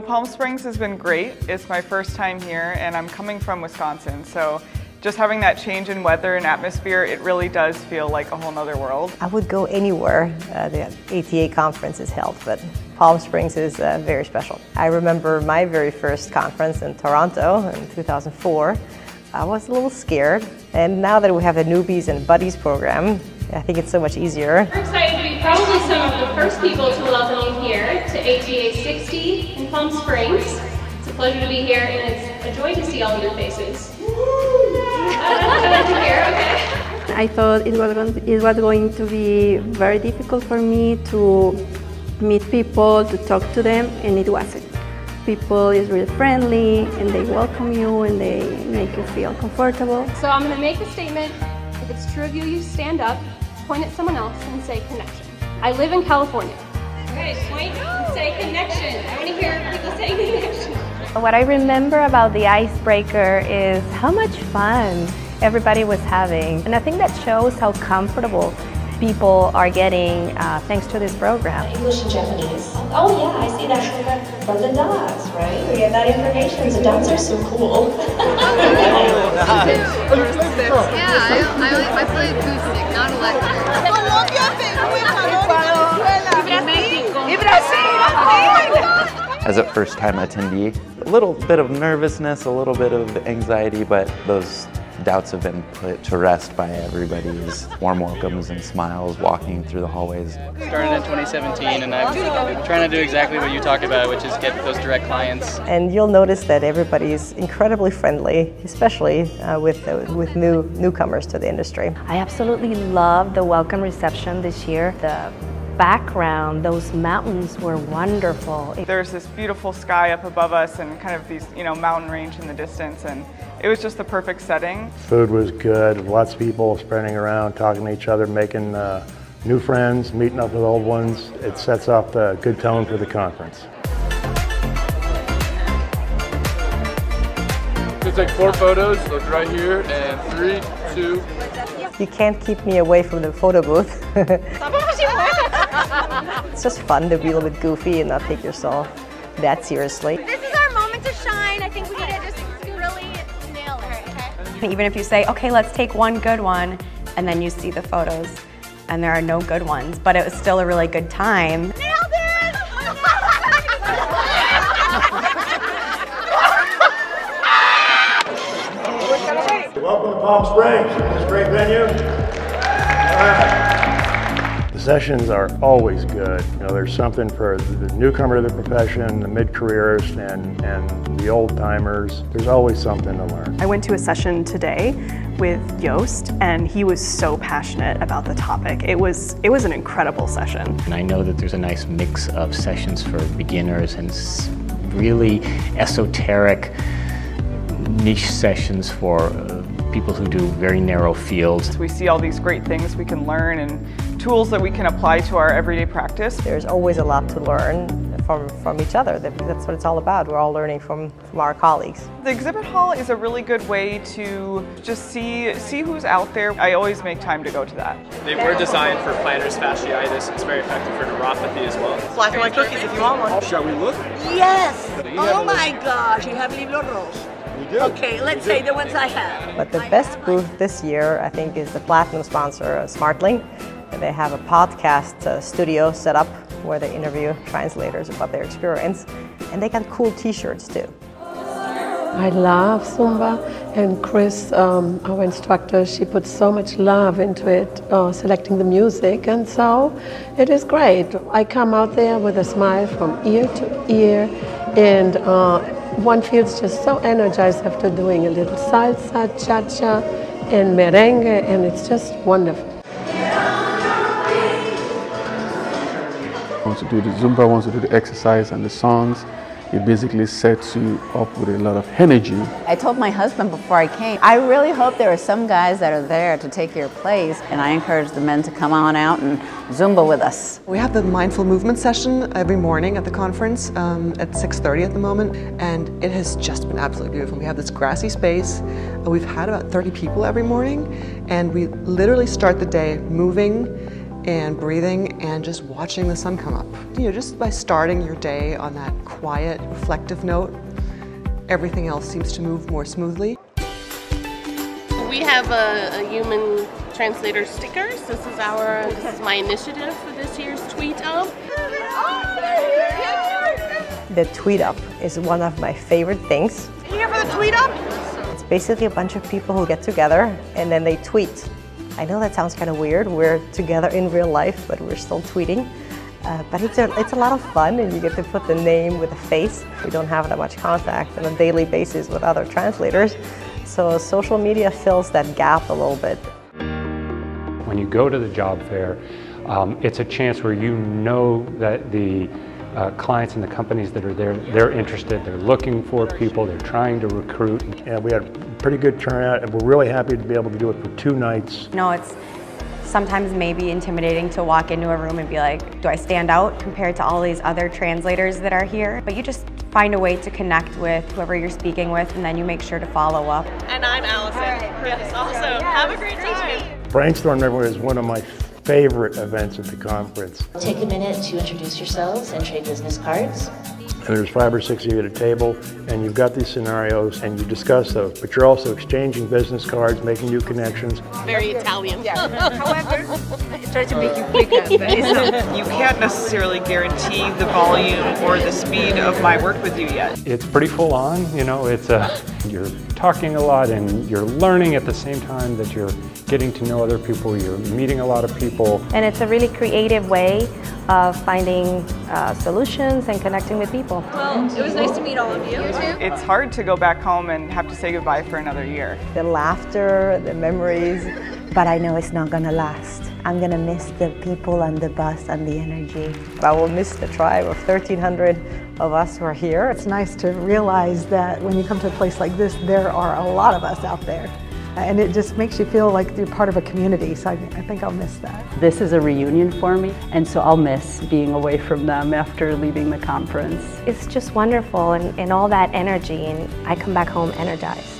Palm Springs has been great. It's my first time here and I'm coming from Wisconsin, so just having that change in weather and atmosphere, it really does feel like a whole nother world. I would go anywhere uh, the ATA conference is held, but Palm Springs is uh, very special. I remember my very first conference in Toronto in 2004. I was a little scared, and now that we have the Newbies and Buddies program, I think it's so much easier. We're excited to be probably some of the first people to welcome you here to ATA 60 in Palm Springs. It's a pleasure to be here, and it's a joy to see all your faces. I thought it was, going to, it was going to be very difficult for me to meet people, to talk to them, and it wasn't. People is really friendly, and they welcome you, and they make you feel comfortable. So I'm going to make a statement. If it's true of you, you stand up, point at someone else, and say connection. I live in California. Okay, point and say connection. I want to hear people say connection. What I remember about the icebreaker is how much fun everybody was having. And I think that shows how comfortable people are getting uh, thanks to this program. English and Japanese. Oh yeah, I see that from the dogs, right? We have that information. The dogs are so cool. yeah, I, I, I play acoustic, not electric. As a first time attendee, a little bit of nervousness, a little bit of anxiety, but those doubts have been put to rest by everybody's warm welcomes and smiles walking through the hallways. Started in 2017 and I'm trying to do exactly what you talked about, which is get those direct clients. And you'll notice that everybody is incredibly friendly, especially uh, with, uh, with new newcomers to the industry. I absolutely love the welcome reception this year. The background, those mountains were wonderful. There's this beautiful sky up above us and kind of these, you know, mountain range in the distance and it was just the perfect setting. Food was good, lots of people spreading around, talking to each other, making uh, new friends, meeting up with old ones. It sets off the good tone for the conference. You take four photos, look right here, and three, two. You can't keep me away from the photo booth. it's just fun to be a little bit goofy and not take yourself that seriously. This is our moment to shine. I think we need to just really nail it, okay? Even if you say, okay, let's take one good one, and then you see the photos, and there are no good ones, but it was still a really good time. Nailed it! Welcome to Palm Springs, this great venue. All right. Sessions are always good. You know, there's something for the newcomer to the profession, the mid-careers, and, and the old-timers. There's always something to learn. I went to a session today with Joost, and he was so passionate about the topic. It was, it was an incredible session. And I know that there's a nice mix of sessions for beginners and really esoteric niche sessions for uh, people who do very narrow fields. We see all these great things we can learn and tools that we can apply to our everyday practice. There's always a lot to learn from, from each other. That's what it's all about. We're all learning from, from our colleagues. The exhibit hall is a really good way to just see, see who's out there. I always make time to go to that. They were designed for plantar fasciitis. It's very effective for neuropathy as well. Black and white cookies if you want one. Shall we look? Yes! Oh my gosh, you have Libro Rose. Okay, let's say the ones I have. But the best booth this year, I think, is the platinum sponsor, uh, Smartling. They have a podcast uh, studio set up where they interview translators about their experience. And they got cool t-shirts too. I love Zumba and Chris, um, our instructor, she puts so much love into it, uh, selecting the music and so it is great. I come out there with a smile from ear to ear and uh, one feels just so energized after doing a little salsa, cha-cha, and merengue, and it's just wonderful. Wants to do the Zumba, wants to do the exercise and the songs. It basically sets you up with a lot of energy. I told my husband before I came, I really hope there are some guys that are there to take your place, and I encourage the men to come on out and Zumba with us. We have the mindful movement session every morning at the conference um, at 6.30 at the moment, and it has just been absolutely beautiful. We have this grassy space. We've had about 30 people every morning, and we literally start the day moving and breathing and just watching the sun come up. You know, just by starting your day on that quiet, reflective note, everything else seems to move more smoothly. We have a, a human translator stickers. This is our, this is my initiative for this year's Tweet Up. The Tweet Up is one of my favorite things. Here for the Tweet Up? It's basically a bunch of people who get together and then they tweet. I know that sounds kind of weird. We're together in real life, but we're still tweeting. Uh, but it's a, it's a lot of fun and you get to put the name with a face. We don't have that much contact on a daily basis with other translators. So social media fills that gap a little bit. When you go to the job fair, um, it's a chance where you know that the uh, clients and the companies that are there, they're interested, they're looking for people, they're trying to recruit. And we had a pretty good turnout, and we're really happy to be able to do it for two nights. You know, it's sometimes maybe intimidating to walk into a room and be like, do I stand out compared to all these other translators that are here? But you just find a way to connect with whoever you're speaking with and then you make sure to follow up. And I'm Allison. Yes, also. Have a great time. Brainstorm Everywhere is one of my favorite events at the conference. Take a minute to introduce yourselves and trade business cards. And there's five or six of you at a table, and you've got these scenarios, and you discuss those, but you're also exchanging business cards, making new connections. Very Italian. Yeah. However, try to make you quicker. You can't necessarily guarantee the volume or the speed of my work with you yet. It's pretty full on, you know, it's a, you're talking a lot and you're learning at the same time that you're getting to know other people, you're meeting a lot of people. And it's a really creative way of finding uh, solutions and connecting with people. Well, it was nice to meet all of you. It's hard to go back home and have to say goodbye for another year. The laughter, the memories. But I know it's not gonna last. I'm gonna miss the people and the bus and the energy. I will miss the tribe of 1,300 of us who are here. It's nice to realize that when you come to a place like this, there are a lot of us out there. And it just makes you feel like you're part of a community, so I, I think I'll miss that. This is a reunion for me, and so I'll miss being away from them after leaving the conference. It's just wonderful and, and all that energy, and I come back home energized.